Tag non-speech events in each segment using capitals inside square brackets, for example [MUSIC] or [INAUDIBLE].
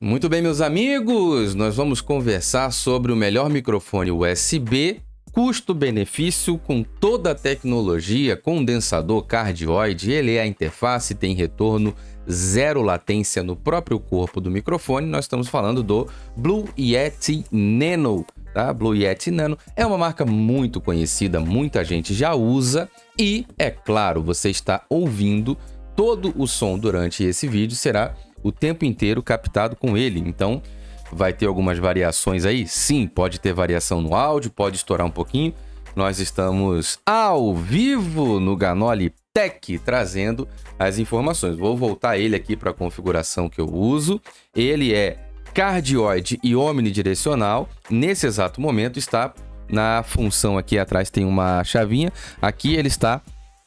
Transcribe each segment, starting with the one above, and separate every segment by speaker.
Speaker 1: Muito bem, meus amigos, nós vamos conversar sobre o melhor microfone USB, custo-benefício com toda a tecnologia, condensador cardioide, ele é a interface, tem retorno, zero latência no próprio corpo do microfone. Nós estamos falando do Blue Yeti Nano, tá? Blue Yeti Nano é uma marca muito conhecida, muita gente já usa e, é claro, você está ouvindo todo o som durante esse vídeo será o tempo inteiro captado com ele. Então, vai ter algumas variações aí? Sim, pode ter variação no áudio, pode estourar um pouquinho. Nós estamos ao vivo no Ganoli Tech trazendo as informações. Vou voltar ele aqui para a configuração que eu uso. Ele é cardioide e omnidirecional. Nesse exato momento está na função aqui atrás tem uma chavinha. Aqui ele está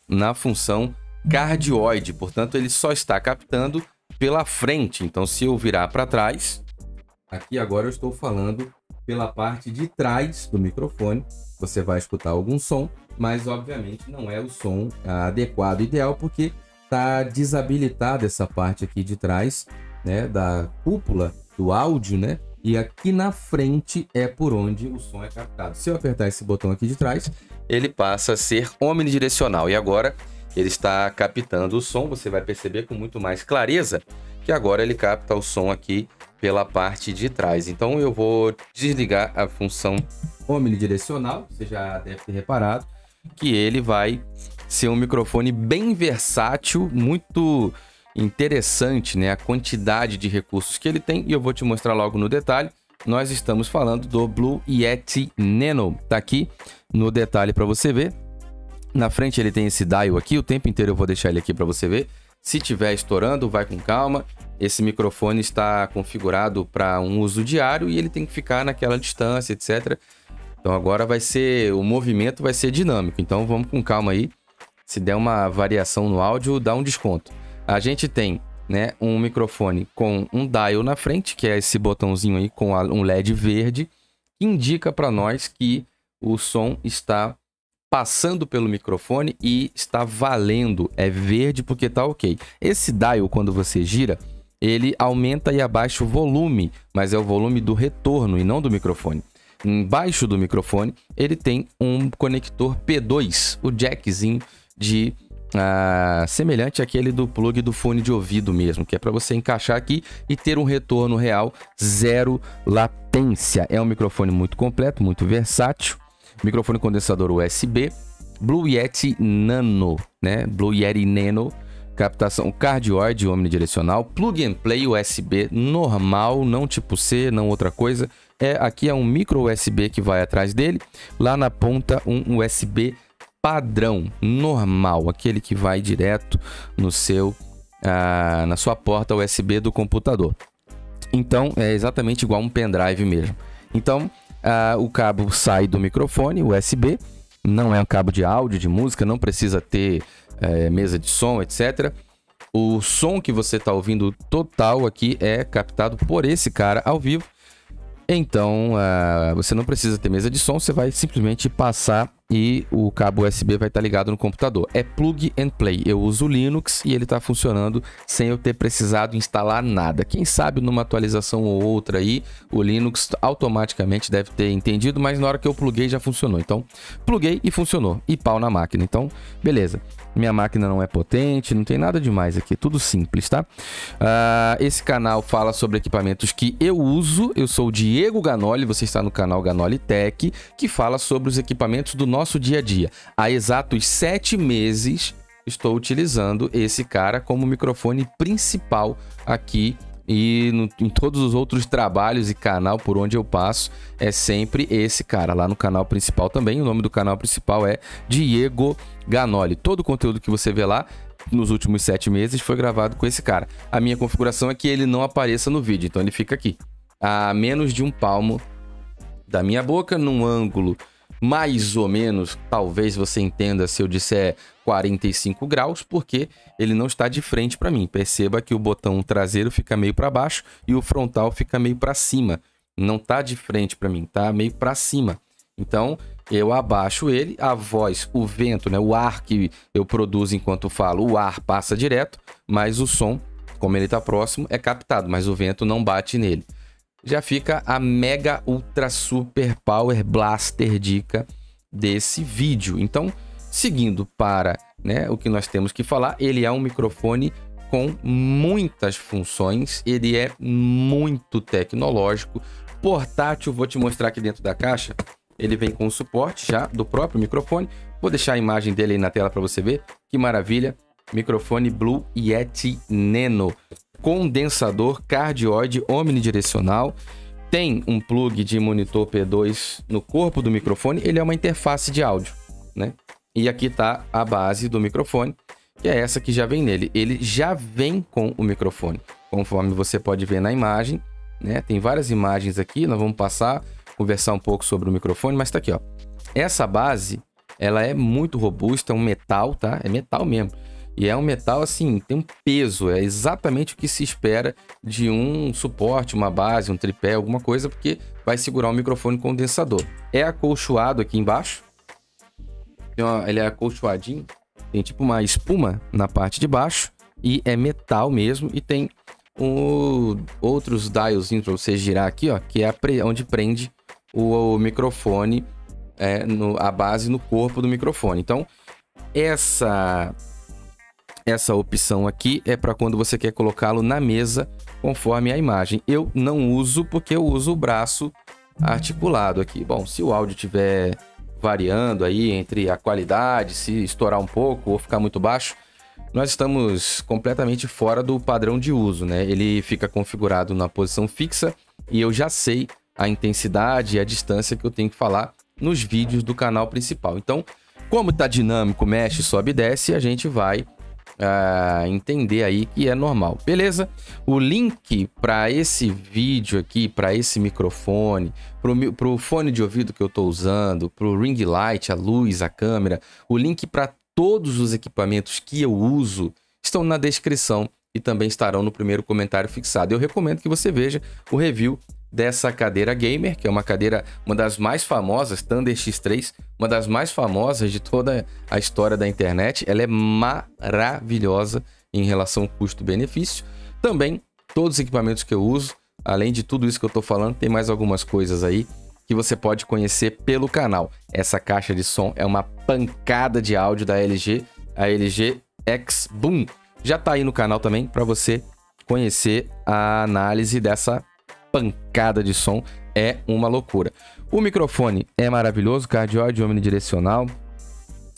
Speaker 1: na função cardioide, portanto ele só está captando pela frente. Então se eu virar para trás, aqui agora eu estou falando pela parte de trás do microfone. Você vai escutar algum som, mas obviamente não é o som adequado, ideal, porque está desabilitada essa parte aqui de trás, né, da cúpula do áudio, né? E aqui na frente é por onde o som é captado. Se eu apertar esse botão aqui de trás, ele passa a ser omnidirecional. E agora ele está captando o som, você vai perceber com muito mais clareza que agora ele capta o som aqui pela parte de trás. Então eu vou desligar a função omnidirecional, você já deve ter reparado que ele vai ser um microfone bem versátil, muito interessante, né? A quantidade de recursos que ele tem e eu vou te mostrar logo no detalhe. Nós estamos falando do Blue Yeti Nano. Tá aqui no detalhe para você ver. Na frente ele tem esse dial aqui, o tempo inteiro eu vou deixar ele aqui para você ver. Se tiver estourando, vai com calma. Esse microfone está configurado para um uso diário e ele tem que ficar naquela distância, etc. Então agora vai ser, o movimento vai ser dinâmico. Então vamos com calma aí. Se der uma variação no áudio, dá um desconto. A gente tem né, um microfone com um dial na frente, que é esse botãozinho aí com um LED verde, que indica para nós que o som está passando pelo microfone e está valendo. É verde porque tá ok. Esse dial, quando você gira, ele aumenta e abaixa o volume, mas é o volume do retorno e não do microfone. Embaixo do microfone, ele tem um conector P2, o jackzinho de ah, semelhante àquele do plug do fone de ouvido mesmo, que é para você encaixar aqui e ter um retorno real zero latência. É um microfone muito completo, muito versátil. Microfone condensador USB, Blue Yeti Nano, né? Blue Yeti Nano, captação cardioide omnidirecional, plug and play USB normal, não tipo C, não outra coisa. É aqui é um micro USB que vai atrás dele, lá na ponta um USB padrão, normal, aquele que vai direto no seu, ah, na sua porta USB do computador. Então é exatamente igual um pendrive mesmo. Então ah, o cabo sai do microfone USB, não é um cabo de áudio, de música, não precisa ter é, mesa de som, etc. O som que você está ouvindo total aqui é captado por esse cara ao vivo. Então, uh, você não precisa ter mesa de som, você vai simplesmente passar e o cabo USB vai estar ligado no computador. É plug and play. Eu uso o Linux e ele está funcionando sem eu ter precisado instalar nada. Quem sabe numa atualização ou outra aí, o Linux automaticamente deve ter entendido, mas na hora que eu pluguei já funcionou. Então, pluguei e funcionou. E pau na máquina. Então, beleza. Minha máquina não é potente, não tem nada demais aqui, tudo simples, tá? Uh, esse canal fala sobre equipamentos que eu uso. Eu sou o Diego Ganoli, você está no canal Ganoli Tech, que fala sobre os equipamentos do nosso dia a dia. Há exatos sete meses estou utilizando esse cara como microfone principal aqui e no, em todos os outros trabalhos e canal por onde eu passo é sempre esse cara lá no canal principal também. O nome do canal principal é Diego Ganoli. Todo o conteúdo que você vê lá nos últimos sete meses foi gravado com esse cara. A minha configuração é que ele não apareça no vídeo, então ele fica aqui a menos de um palmo da minha boca, num ângulo mais ou menos, talvez você entenda se eu disser 45 graus, porque ele não está de frente para mim. Perceba que o botão traseiro fica meio para baixo e o frontal fica meio para cima. Não está de frente para mim, tá meio para cima. Então, eu abaixo ele, a voz, o vento, né, o ar que eu produzo enquanto falo, o ar passa direto, mas o som como ele está próximo, é captado, mas o vento não bate nele. Já fica a mega ultra super power blaster dica desse vídeo. Então, seguindo para né, o que nós temos que falar, ele é um microfone com muitas funções, ele é muito tecnológico, portátil, vou te mostrar aqui dentro da caixa. Ele vem com o suporte já do próprio microfone. Vou deixar a imagem dele aí na tela para você ver. Que maravilha! Microfone Blue Yeti Nano. Condensador cardioide omnidirecional. Tem um plug de monitor P2 no corpo do microfone. Ele é uma interface de áudio, né? E aqui está a base do microfone, que é essa que já vem nele. Ele já vem com o microfone, conforme você pode ver na imagem. Né? Tem várias imagens aqui, nós vamos passar, conversar um pouco sobre o microfone, mas está aqui, ó. Essa base, ela é muito robusta, é um metal, tá? É metal mesmo. E é um metal assim, tem um peso, é exatamente o que se espera de um suporte, uma base, um tripé, alguma coisa, porque vai segurar um microfone condensador. É acolchoado aqui embaixo, ele é acolchoadinho, tem tipo uma espuma na parte de baixo e é metal mesmo e tem um, outros dialzinhos para você girar aqui, ó, que é onde prende o, o microfone, é, no, a base no corpo do microfone. Então, essa essa opção aqui é para quando você quer colocá-lo na mesa conforme a imagem. Eu não uso porque eu uso o braço articulado aqui. Bom, se o áudio tiver variando aí entre a qualidade, se estourar um pouco ou ficar muito baixo, nós estamos completamente fora do padrão de uso, né? Ele fica configurado na posição fixa e eu já sei a intensidade e a distância que eu tenho que falar nos vídeos do canal principal. Então, como está dinâmico, mexe, sobe e desce, a gente vai uh, entender aí que é normal, beleza? O link para esse vídeo aqui, para esse microfone, para o fone de ouvido que eu estou usando, para o ring light, a luz, a câmera, o link para todos os equipamentos que eu uso estão na descrição e também estarão no primeiro comentário fixado. Eu recomendo que você veja o review dessa cadeira gamer, que é uma cadeira, uma das mais famosas, Thunder X3, uma das mais famosas de toda a história da internet. Ela é maravilhosa em relação custo-benefício. Também, todos os equipamentos que eu uso, além de tudo isso que eu estou falando, tem mais algumas coisas aí que você pode conhecer pelo canal. Essa caixa de som é uma pancada de áudio da LG, a LG X Boom. Já está aí no canal também para você conhecer a análise dessa pancada de som, é uma loucura. O microfone é maravilhoso, cardioide omnidirecional.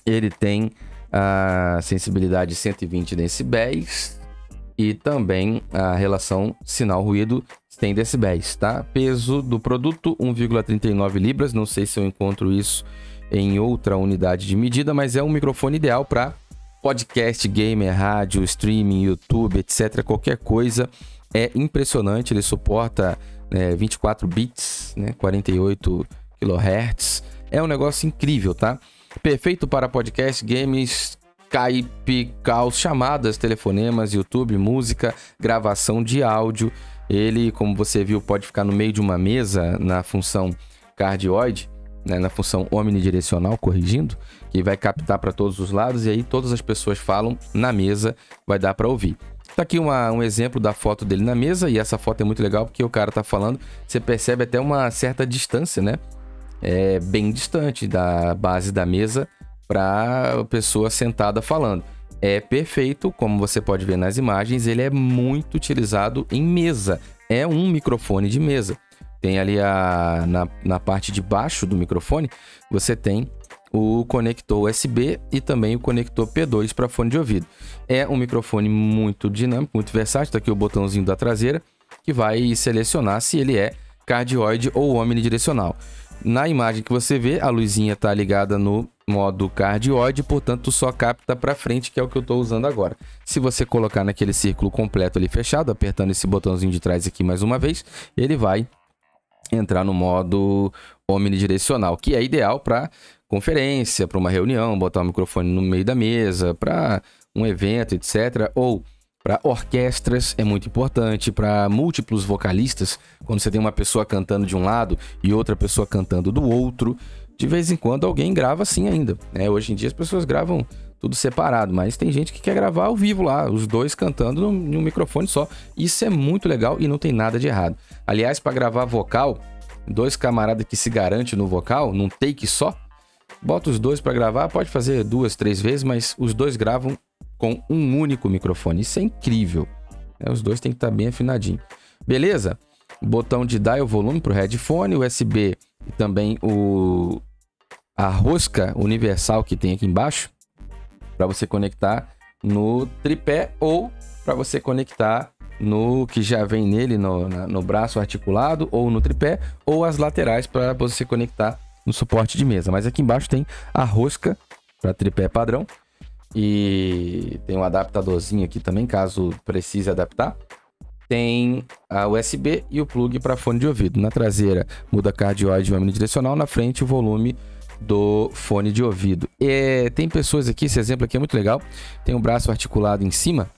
Speaker 1: Ele tem a sensibilidade 120 decibéis e também a relação sinal-ruído 100 decibéis, tá? Peso do produto 1,39 libras, não sei se eu encontro isso em outra unidade de medida, mas é um microfone ideal para podcast, gamer, rádio, streaming, YouTube, etc, qualquer coisa é impressionante, ele suporta é, 24 bits, né, 48 kHz. É um negócio incrível, tá? Perfeito para podcast, games, Skype, calls, chamadas, telefonemas, YouTube, música, gravação de áudio. Ele, como você viu, pode ficar no meio de uma mesa na função cardioide, né, na função omnidirecional, corrigindo, que vai captar para todos os lados e aí todas as pessoas falam na mesa, vai dar para ouvir. Tá aqui uma, um exemplo da foto dele na mesa, e essa foto é muito legal porque o cara tá falando, você percebe até uma certa distância, né? É bem distante da base da mesa para a pessoa sentada falando. É perfeito, como você pode ver nas imagens, ele é muito utilizado em mesa. É um microfone de mesa. Tem ali a, na, na parte de baixo do microfone, você tem o conector USB e também o conector P2 para fone de ouvido. É um microfone muito dinâmico, muito versátil. Está aqui o botãozinho da traseira que vai selecionar se ele é cardioide ou omnidirecional. Na imagem que você vê, a luzinha está ligada no modo cardioide, portanto só capta para frente, que é o que eu estou usando agora. Se você colocar naquele círculo completo ali fechado, apertando esse botãozinho de trás aqui mais uma vez, ele vai entrar no modo omnidirecional, que é ideal para conferência, para uma reunião, botar o microfone no meio da mesa, para um evento, etc. Ou para orquestras é muito importante, para múltiplos vocalistas, quando você tem uma pessoa cantando de um lado e outra pessoa cantando do outro. De vez em quando alguém grava assim ainda. Né? Hoje em dia as pessoas gravam tudo separado, mas tem gente que quer gravar ao vivo lá, os dois cantando num, num microfone só. Isso é muito legal e não tem nada de errado. Aliás, para gravar vocal, dois camaradas que se garante no vocal, num take só, bota os dois para gravar, pode fazer duas, três vezes, mas os dois gravam com um único microfone. Isso é incrível. Né? Os dois têm que estar tá bem afinadinho. Beleza? Botão de dial volume para o headphone, USB e também o a rosca universal que tem aqui embaixo para você conectar no tripé ou para você conectar no que já vem nele no, na, no braço articulado ou no tripé ou as laterais para você conectar no suporte de mesa. Mas aqui embaixo tem a rosca para tripé padrão e tem um adaptadorzinho aqui também caso precise adaptar. Tem a USB e o plug para fone de ouvido. Na traseira muda cardioide e direcional, na frente o volume do fone de ouvido. É, tem pessoas aqui, esse exemplo aqui é muito legal. Tem um braço articulado em cima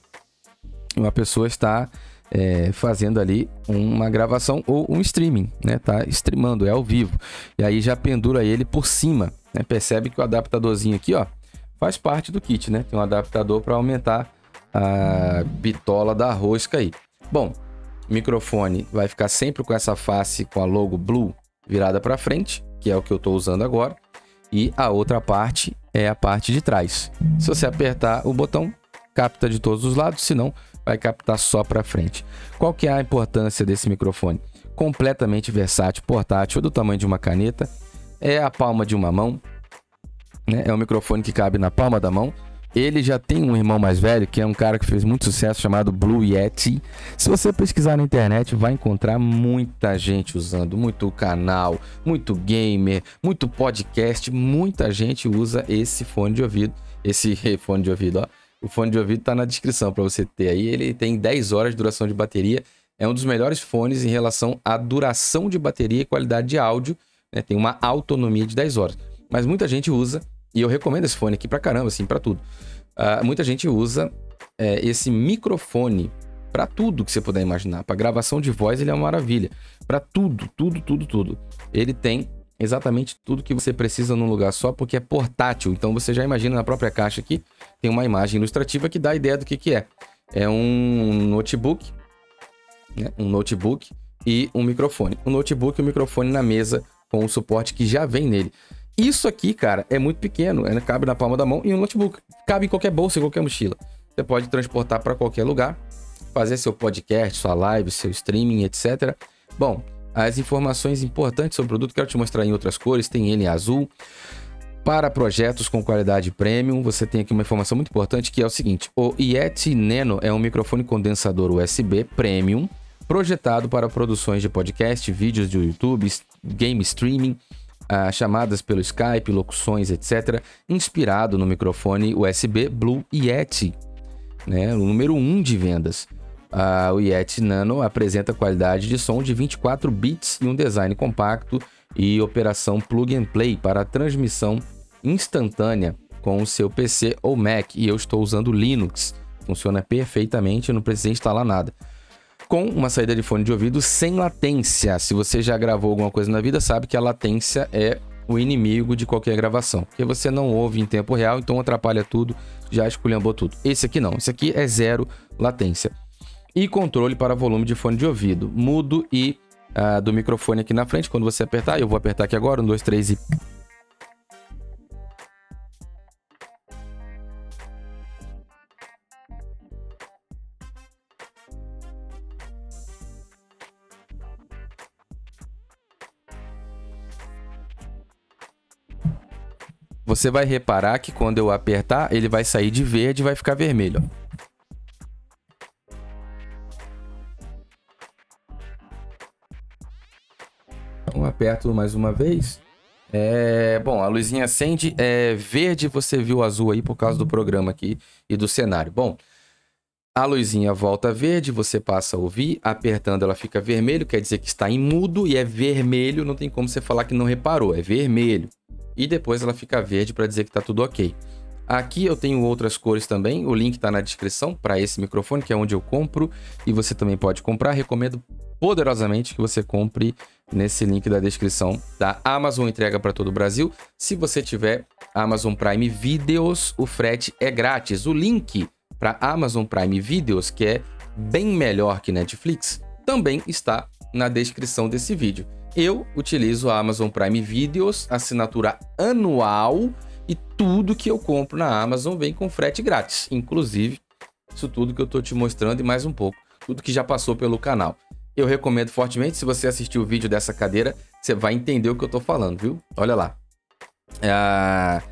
Speaker 1: e uma pessoa está é, fazendo ali uma gravação ou um streaming, né? Tá streamando, é ao vivo. E aí já pendura ele por cima, né? Percebe que o adaptadorzinho aqui, ó, faz parte do kit, né? Tem um adaptador para aumentar a bitola da rosca aí. Bom, microfone vai ficar sempre com essa face com a logo Blue virada para frente, que é o que eu estou usando agora e a outra parte é a parte de trás. Se você apertar o botão, capta de todos os lados, senão vai captar só para frente. Qual que é a importância desse microfone? Completamente versátil, portátil, do tamanho de uma caneta, é a palma de uma mão, né? é um microfone que cabe na palma da mão, ele já tem um irmão mais velho, que é um cara que fez muito sucesso, chamado Blue Yeti. Se você pesquisar na internet, vai encontrar muita gente usando, muito canal, muito gamer, muito podcast, muita gente usa esse fone de ouvido, esse [LAUGHS] fone de ouvido, ó. O fone de ouvido tá na descrição para você ter aí. Ele tem 10 horas de duração de bateria. É um dos melhores fones em relação à duração de bateria e qualidade de áudio. Né? Tem uma autonomia de 10 horas. Mas muita gente usa e eu recomendo esse fone aqui pra caramba, assim, pra tudo. Uh, muita gente usa é, esse microfone para tudo que você puder imaginar. Para gravação de voz, ele é uma maravilha. Para tudo, tudo, tudo, tudo. Ele tem exatamente tudo que você precisa num lugar só, porque é portátil. Então você já imagina na própria caixa aqui, tem uma imagem ilustrativa que dá a ideia do que, que é. É um notebook, né? um notebook e um microfone. Um notebook e um microfone na mesa com o suporte que já vem nele. Isso aqui, cara, é muito pequeno, né? cabe na palma da mão e um notebook. Cabe em qualquer bolsa, em qualquer mochila. Você pode transportar para qualquer lugar, fazer seu podcast, sua live, seu streaming, etc. Bom, as informações importantes sobre o produto quero te mostrar em outras cores, tem ele em azul. Para projetos com qualidade premium, você tem aqui uma informação muito importante que é o seguinte: o Yeti Nano é um microfone condensador USB premium projetado para produções de podcast, vídeos de YouTube, game streaming ah, chamadas pelo Skype, locuções, etc., inspirado no microfone USB Blue Yeti, né, o número 1 um de vendas. Ah, o Yeti Nano apresenta qualidade de som de 24 bits e um design compacto e operação plug and play para transmissão instantânea com o seu PC ou Mac. E eu estou usando Linux, funciona perfeitamente, não precisa instalar nada com uma saída de fone de ouvido sem latência. Se você já gravou alguma coisa na vida, sabe que a latência é o inimigo de qualquer gravação. Porque você não ouve em tempo real, então atrapalha tudo, já esculhambou tudo. Esse aqui não, esse aqui é zero latência. E controle para volume de fone de ouvido, mudo e uh, do microfone aqui na frente. Quando você apertar, eu vou apertar aqui agora, um, dois, três e Você vai reparar que quando eu apertar, ele vai sair de verde e vai ficar vermelho. Aperto mais uma vez. É, bom, a luzinha acende, é verde, você viu azul aí por causa do programa aqui e do cenário. Bom, a luzinha volta verde, você passa a ouvir, apertando ela fica vermelho, quer dizer que está em mudo e é vermelho, não tem como você falar que não reparou, é vermelho e depois ela fica verde para dizer que está tudo ok. Aqui eu tenho outras cores também, o link está na descrição para esse microfone, que é onde eu compro, e você também pode comprar. Recomendo poderosamente que você compre nesse link da descrição da Amazon entrega para todo o Brasil. Se você tiver Amazon Prime Videos, o frete é grátis. O link para Amazon Prime Videos, que é bem melhor que Netflix, também está na descrição desse vídeo. Eu utilizo a Amazon Prime Videos, assinatura anual, e tudo que eu compro na Amazon vem com frete grátis, inclusive isso tudo que eu estou te mostrando e mais um pouco, tudo que já passou pelo canal. Eu recomendo fortemente, se você assistir o vídeo dessa cadeira, você vai entender o que eu estou falando, viu? Olha lá. Ah,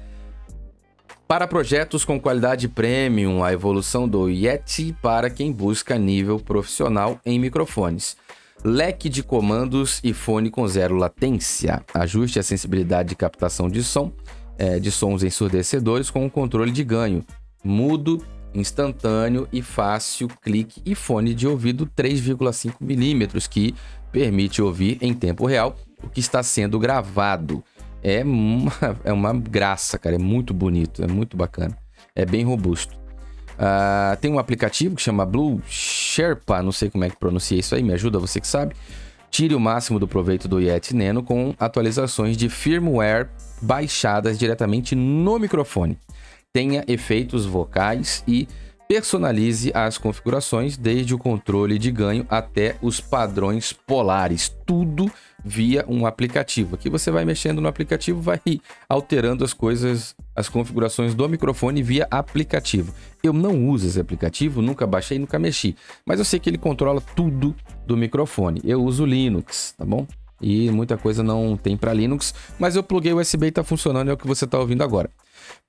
Speaker 1: para projetos com qualidade premium, a evolução do Yeti para quem busca nível profissional em microfones. Leque de comandos e fone com zero latência. Ajuste a sensibilidade de captação de som, é, de sons ensurdecedores com um controle de ganho. Mudo, instantâneo e fácil clique e fone de ouvido 3,5 milímetros que permite ouvir em tempo real o que está sendo gravado é uma, [LAUGHS] é uma graça, cara. É muito bonito, é muito bacana. É bem robusto. Uh, tem um aplicativo que chama Blue Sherpa, não sei como é que pronuncia isso aí, me ajuda, você que sabe. Tire o máximo do proveito do Yeti Nano com atualizações de firmware baixadas diretamente no microfone. Tenha efeitos vocais e Personalize as configurações, desde o controle de ganho até os padrões polares, tudo via um aplicativo. Aqui você vai mexendo no aplicativo, vai alterando as coisas, as configurações do microfone via aplicativo. Eu não uso esse aplicativo, nunca baixei, nunca mexi, mas eu sei que ele controla tudo do microfone. Eu uso Linux, tá bom? E muita coisa não tem para Linux, mas eu pluguei o USB e está funcionando, é o que você está ouvindo agora.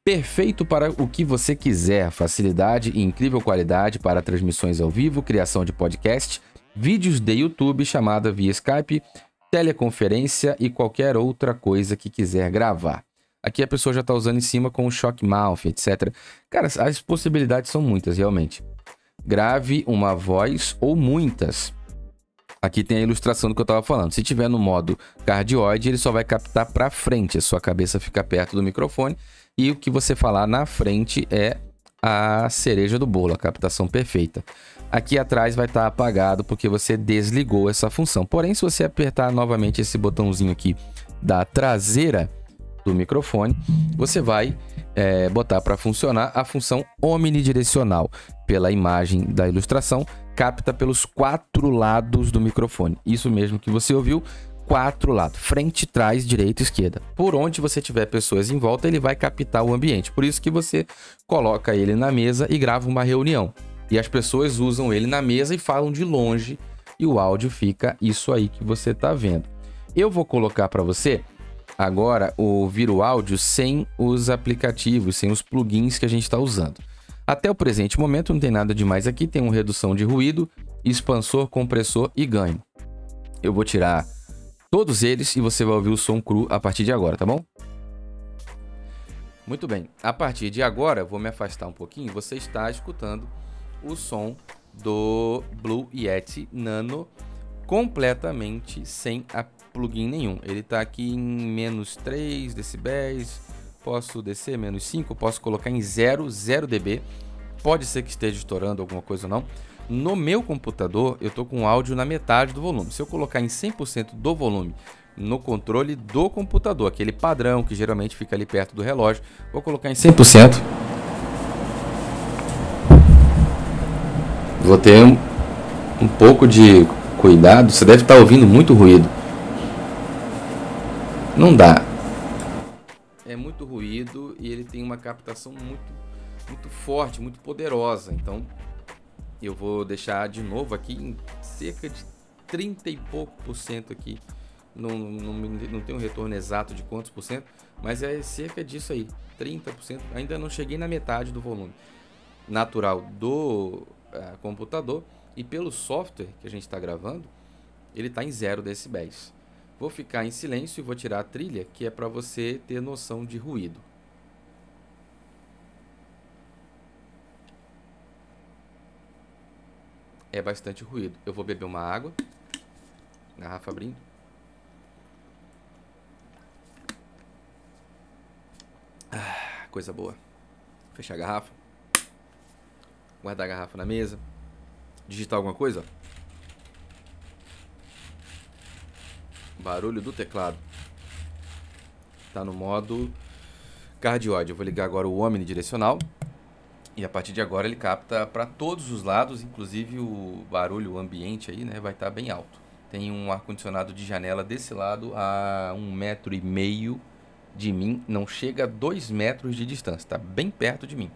Speaker 1: Perfeito para o que você quiser, facilidade e incrível qualidade para transmissões ao vivo, criação de podcast, vídeos de YouTube, chamada via Skype, teleconferência e qualquer outra coisa que quiser gravar. Aqui a pessoa já está usando em cima com o shock mouth, etc. Cara, as possibilidades são muitas, realmente. Grave uma voz ou muitas. Aqui tem a ilustração do que eu estava falando. Se tiver no modo cardioide, ele só vai captar para frente. A sua cabeça fica perto do microfone e o que você falar na frente é a cereja do bolo, a captação perfeita. Aqui atrás vai estar tá apagado porque você desligou essa função. Porém, se você apertar novamente esse botãozinho aqui da traseira do microfone, você vai é, botar para funcionar a função omnidirecional. Pela imagem da ilustração, capta pelos quatro lados do microfone. Isso mesmo que você ouviu, quatro lados: frente, trás, direita, esquerda. Por onde você tiver pessoas em volta, ele vai captar o ambiente. Por isso que você coloca ele na mesa e grava uma reunião. E as pessoas usam ele na mesa e falam de longe e o áudio fica isso aí que você está vendo. Eu vou colocar para você agora ouvir o áudio sem os aplicativos, sem os plugins que a gente está usando. Até o presente momento não tem nada demais aqui, tem uma redução de ruído, expansor, compressor e ganho. Eu vou tirar todos eles e você vai ouvir o som cru a partir de agora, tá bom? Muito bem, a partir de agora, vou me afastar um pouquinho, você está escutando o som do Blue Yeti Nano completamente sem a plugin nenhum. Ele está aqui em menos 3 decibéis, posso descer menos 5, posso colocar em 0, 0 dB. Pode ser que esteja estourando alguma coisa ou não. No meu computador, eu estou com o áudio na metade do volume. Se eu colocar em 100% do volume no controle do computador, aquele padrão que geralmente fica ali perto do relógio, vou colocar em 100%. Vou ter um, um pouco de cuidado. Você deve estar ouvindo muito ruído. Não dá. É muito ruído e ele tem uma captação muito, muito forte, muito poderosa. Então eu vou deixar de novo aqui em cerca de 30 e pouco por cento aqui. Não, não, não um retorno exato de quantos por cento, mas é cerca disso aí, 30%. Ainda não cheguei na metade do volume natural do uh, computador e pelo software que a gente está gravando, ele está em 0 decibéis. Vou ficar em silêncio e vou tirar a trilha, que é para você ter noção de ruído. É bastante ruído. Eu vou beber uma água. Garrafa abrindo. Ah, coisa boa. Fechar a garrafa. Guardar a garrafa na mesa. Digitar alguma coisa. Barulho do teclado. Tá no modo cardioide. Eu vou ligar agora o omnidirecional. E a partir de agora ele capta para todos os lados, inclusive o barulho ambiente aí, né, vai estar tá bem alto. Tem um ar-condicionado de janela desse lado a um metro e meio de mim, não chega a dois metros de distância, está bem perto de mim.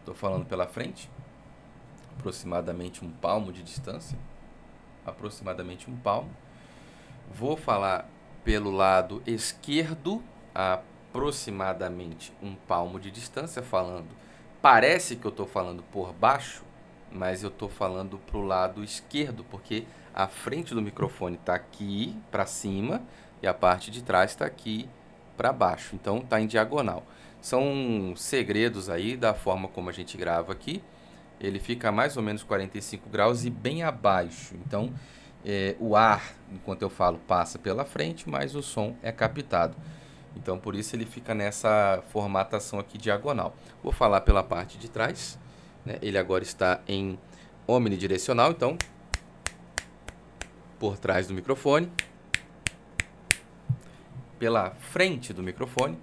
Speaker 1: Estou falando pela frente, aproximadamente um palmo de distância, aproximadamente um palmo. Vou falar pelo lado esquerdo, aproximadamente um palmo de distância, falando. Parece que eu estou falando por baixo, mas eu estou falando para o lado esquerdo, porque a frente do microfone está aqui para cima e a parte de trás está aqui para baixo. Então está em diagonal. São segredos aí da forma como a gente grava aqui. Ele fica mais ou menos 45 graus e bem abaixo. Então é, o ar, enquanto eu falo, passa pela frente, mas o som é captado. Então por isso ele fica nessa formatação aqui diagonal. Vou falar pela parte de trás. Né? Ele agora está em omnidirecional, então por trás do microfone, pela frente do microfone.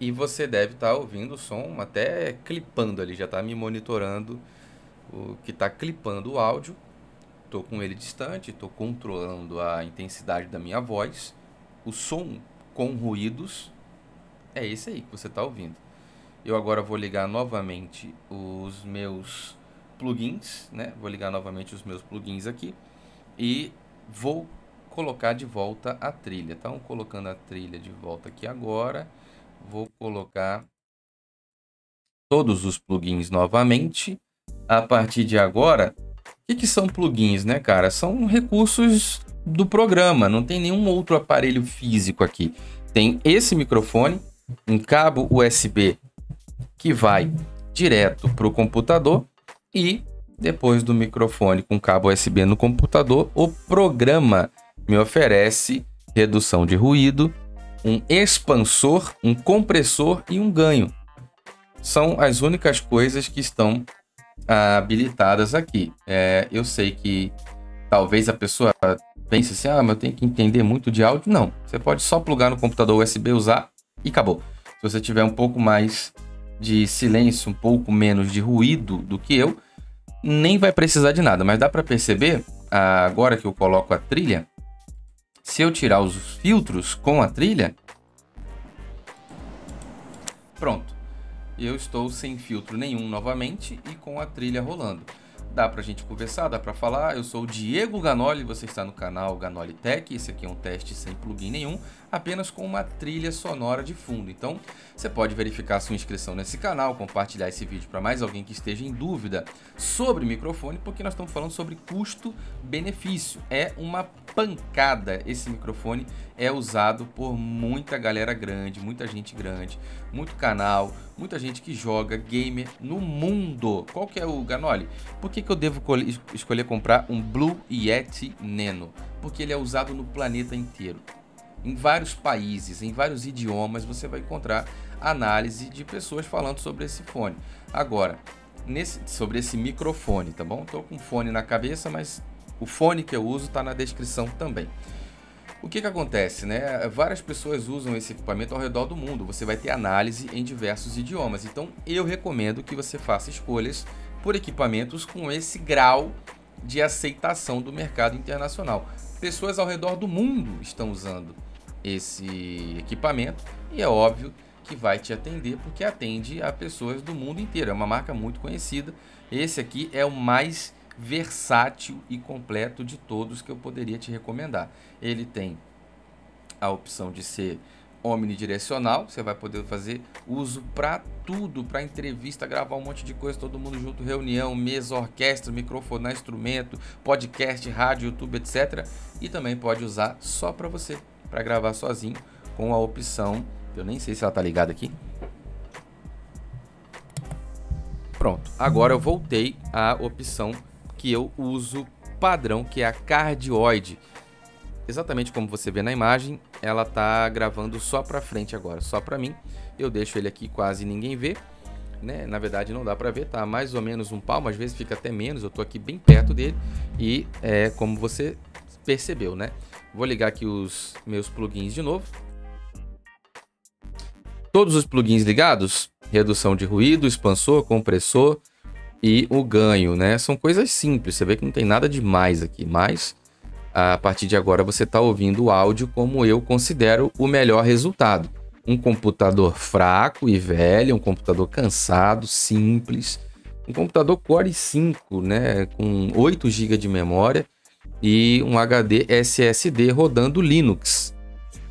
Speaker 1: E você deve estar ouvindo o som até clipando ali, já está me monitorando o que está clipando o áudio. Estou com ele distante, estou controlando a intensidade da minha voz. O som com ruídos é esse aí que você está ouvindo. Eu agora vou ligar novamente os meus plugins, né? Vou ligar novamente os meus plugins aqui e vou colocar de volta a trilha. Então, colocando a trilha de volta aqui agora, vou colocar todos os plugins novamente a partir de agora, o que, que são plugins, né, cara? São recursos do programa, não tem nenhum outro aparelho físico aqui. Tem esse microfone, um cabo USB que vai direto para o computador e depois do microfone com cabo USB no computador, o programa me oferece redução de ruído, um expansor, um compressor e um ganho. São as únicas coisas que estão habilitadas aqui. É, eu sei que talvez a pessoa pense assim, ah, mas eu tenho que entender muito de áudio. Não, você pode só plugar no computador USB, usar e acabou. Se você tiver um pouco mais de silêncio, um pouco menos de ruído do que eu, nem vai precisar de nada. Mas dá para perceber, agora que eu coloco a trilha, se eu tirar os filtros com a trilha, pronto eu estou sem filtro nenhum novamente e com a trilha rolando. Dá pra gente conversar, dá pra falar. Eu sou o Diego Ganoli, você está no canal Ganoli Tech. Esse aqui é um teste sem plugin nenhum, apenas com uma trilha sonora de fundo. Então, você pode verificar sua inscrição nesse canal, compartilhar esse vídeo para mais alguém que esteja em dúvida sobre microfone, porque nós estamos falando sobre custo-benefício. É uma pancada esse microfone é usado por muita galera grande, muita gente grande, muito canal, muita gente que joga gamer no mundo. Qual que é o Ganoli? Por que, que eu devo escolher comprar um Blue Yeti Nano? Porque ele é usado no planeta inteiro. Em vários países, em vários idiomas, você vai encontrar análise de pessoas falando sobre esse fone. Agora, nesse, sobre esse microfone, tá bom? Tô com fone na cabeça, mas o fone que eu uso está na descrição também. O que, que acontece, né? Várias pessoas usam esse equipamento ao redor do mundo. Você vai ter análise em diversos idiomas. Então, eu recomendo que você faça escolhas por equipamentos com esse grau de aceitação do mercado internacional. Pessoas ao redor do mundo estão usando esse equipamento e é óbvio que vai te atender porque atende a pessoas do mundo inteiro. É uma marca muito conhecida. Esse aqui é o mais versátil e completo de todos que eu poderia te recomendar. Ele tem a opção de ser omnidirecional, você vai poder fazer uso para tudo, para entrevista, gravar um monte de coisa, todo mundo junto, reunião, mesa, orquestra, microfonar instrumento, podcast, rádio, YouTube, etc. E também pode usar só para você, para gravar sozinho, com a opção, eu nem sei se ela tá ligada aqui. Pronto, agora eu voltei à opção que eu uso padrão, que é a cardioide. Exatamente como você vê na imagem, ela tá gravando só para frente agora, só para mim. Eu deixo ele aqui, quase ninguém vê. né? Na verdade não dá para ver, tá mais ou menos um palmo, às vezes fica até menos. Eu tô aqui bem perto dele e é como você percebeu, né? Vou ligar aqui os meus plugins de novo. Todos os plugins ligados, redução de ruído, expansor, compressor e o ganho, né? São coisas simples, você vê que não tem nada demais aqui, mas a partir de agora você está ouvindo o áudio como eu considero o melhor resultado. Um computador fraco e velho, um computador cansado, simples, um computador Core i5, né, com 8 GB de memória e um HD SSD rodando Linux.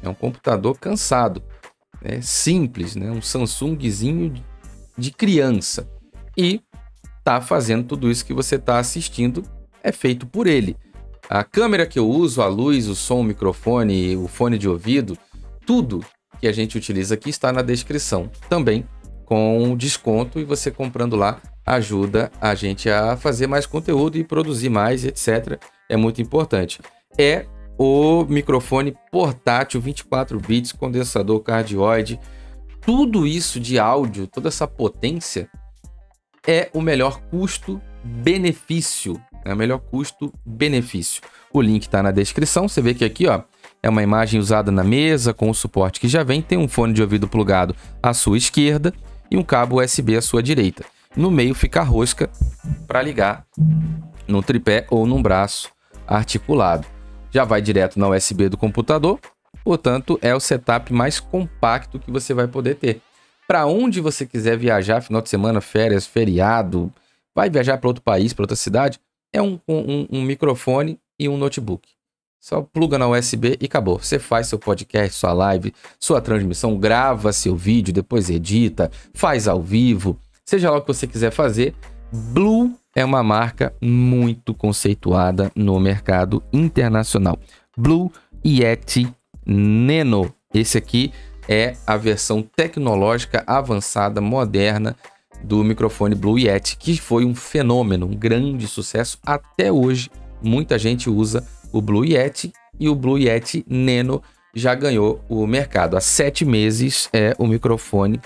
Speaker 1: É um computador cansado, né, simples, né, um Samsungzinho de criança. E tá fazendo tudo isso que você está assistindo é feito por ele. A câmera que eu uso, a luz, o som, o microfone, o fone de ouvido, tudo que a gente utiliza aqui está na descrição. Também com desconto e você comprando lá ajuda a gente a fazer mais conteúdo e produzir mais, etc. É muito importante. É o microfone portátil 24 bits, condensador cardioide, tudo isso de áudio, toda essa potência é o melhor custo-benefício é o melhor custo-benefício. O link está na descrição. Você vê que aqui ó, é uma imagem usada na mesa com o suporte que já vem. Tem um fone de ouvido plugado à sua esquerda e um cabo USB à sua direita. No meio fica a rosca para ligar no tripé ou num braço articulado. Já vai direto na USB do computador, portanto, é o setup mais compacto que você vai poder ter. Para onde você quiser viajar, final de semana, férias, feriado, vai viajar para outro país, para outra cidade, é um, um, um microfone e um notebook. Só pluga na USB e acabou. Você faz seu podcast, sua live, sua transmissão, grava seu vídeo, depois edita, faz ao vivo, seja lá o que você quiser fazer. Blue é uma marca muito conceituada no mercado internacional. Blue Yeti Nano. Esse aqui é a versão tecnológica avançada, moderna do microfone Blue Yeti, que foi um fenômeno, um grande sucesso até hoje. Muita gente usa o Blue Yeti e o Blue Yeti Nano já ganhou o mercado. Há sete meses é o microfone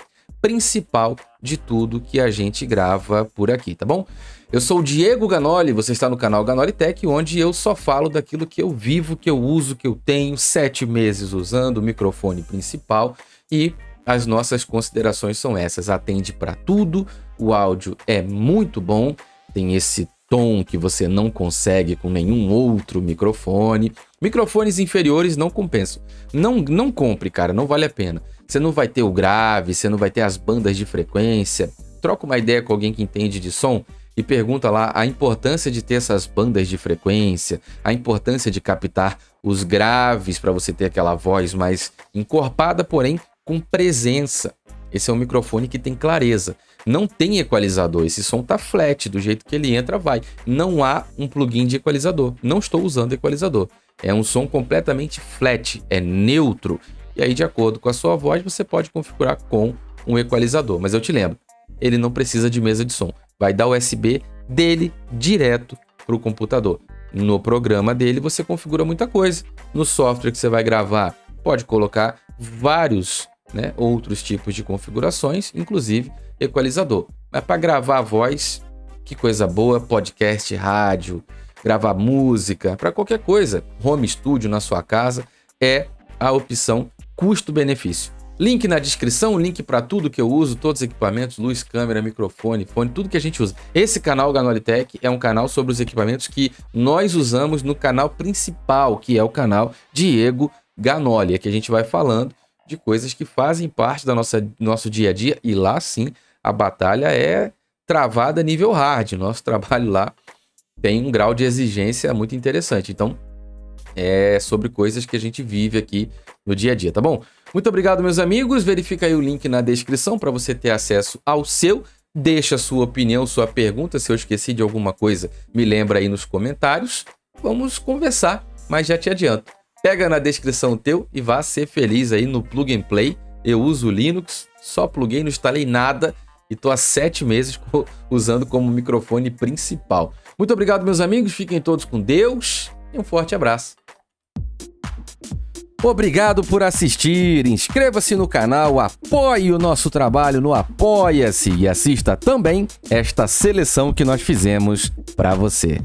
Speaker 1: principal de tudo que a gente grava por aqui, tá bom? Eu sou o Diego Ganoli, você está no canal Ganoli Tech, onde eu só falo daquilo que eu vivo, que eu uso, que eu tenho, sete meses usando o microfone principal e as nossas considerações são essas. Atende para tudo, o áudio é muito bom, tem esse tom que você não consegue com nenhum outro microfone. Microfones inferiores não compensam. Não, não compre, cara, não vale a pena. Você não vai ter o grave, você não vai ter as bandas de frequência. Troca uma ideia com alguém que entende de som e pergunta lá a importância de ter essas bandas de frequência, a importância de captar os graves para você ter aquela voz mais encorpada, porém com presença. Esse é um microfone que tem clareza. Não tem equalizador. Esse som tá flat, do jeito que ele entra, vai. Não há um plugin de equalizador. Não estou usando equalizador. É um som completamente flat, é neutro. E aí, de acordo com a sua voz, você pode configurar com um equalizador. Mas eu te lembro, ele não precisa de mesa de som. Vai dar USB dele direto para o computador. No programa dele, você configura muita coisa. No software que você vai gravar, pode colocar vários né, outros tipos de configurações, inclusive equalizador. Mas para gravar a voz, que coisa boa, podcast, rádio, gravar música, para qualquer coisa, home studio na sua casa, é a opção custo-benefício. Link na descrição, link para tudo que eu uso, todos os equipamentos, luz, câmera, microfone, fone, tudo que a gente usa. Esse canal Ganolitech é um canal sobre os equipamentos que nós usamos no canal principal, que é o canal Diego Ganoli, que a gente vai falando de coisas que fazem parte da nossa nosso dia a dia e lá sim a batalha é travada nível hard. Nosso [LAUGHS] trabalho lá tem um grau de exigência muito interessante. Então, é sobre coisas que a gente vive aqui no dia a dia, tá bom? Muito obrigado, meus amigos. Verifica aí o link na descrição para você ter acesso ao seu. Deixa sua opinião, sua pergunta. Se eu esqueci de alguma coisa, me lembra aí nos comentários. Vamos conversar, mas já te adianto. Pega na descrição teu e vá ser feliz aí no Plug and Play. Eu uso Linux, só pluguei, não instalei nada e tô há sete meses usando como microfone principal. Muito obrigado, meus amigos. Fiquem todos com Deus e um forte abraço. Obrigado por assistir, inscreva-se no canal, apoie o nosso trabalho no Apoia-se e assista também esta seleção que nós fizemos para você.